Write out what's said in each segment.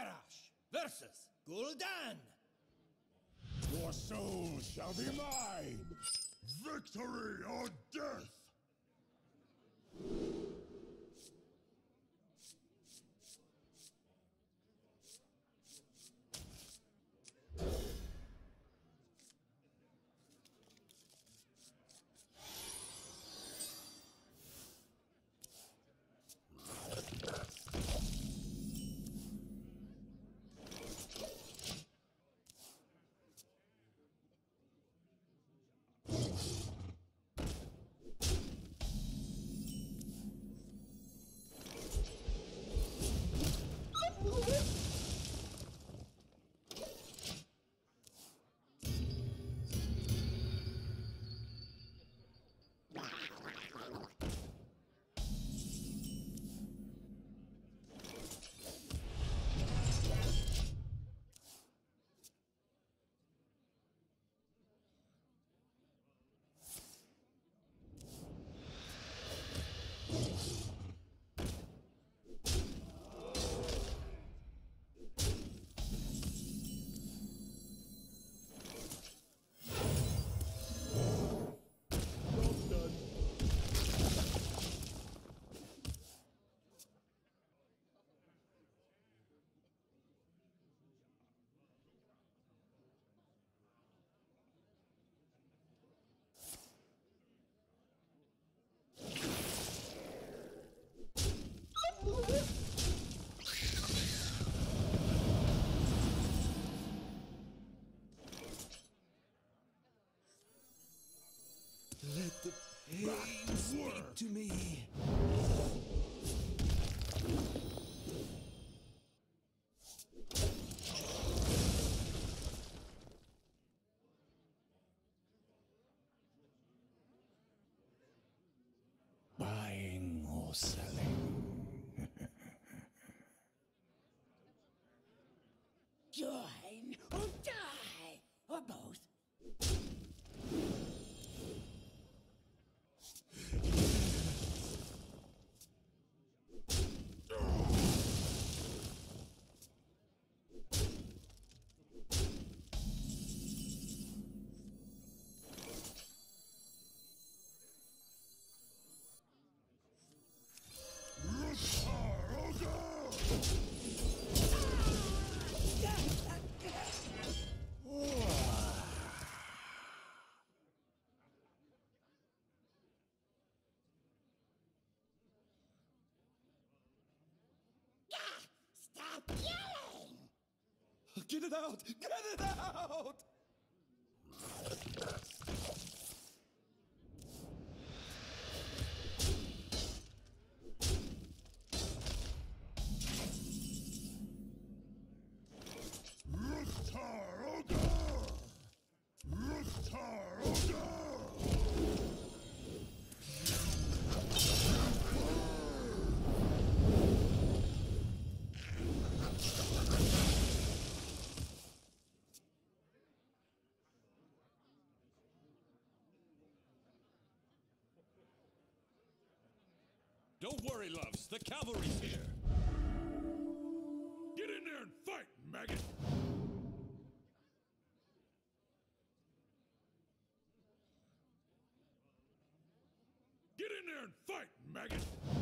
Garrosh versus Gul'dan. Your soul shall be mine! Victory or death! Buying Yelling! Get it out! Get it out! The cavalry's here. Get in there and fight, maggot! Get in there and fight, maggot!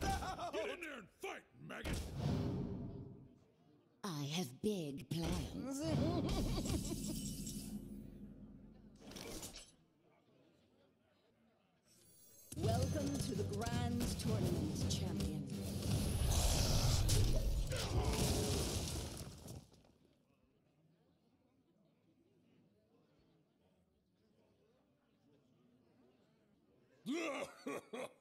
Get out! Get in there and fight, maggot! I have big plans. Welcome to the Grand Tournament, champion.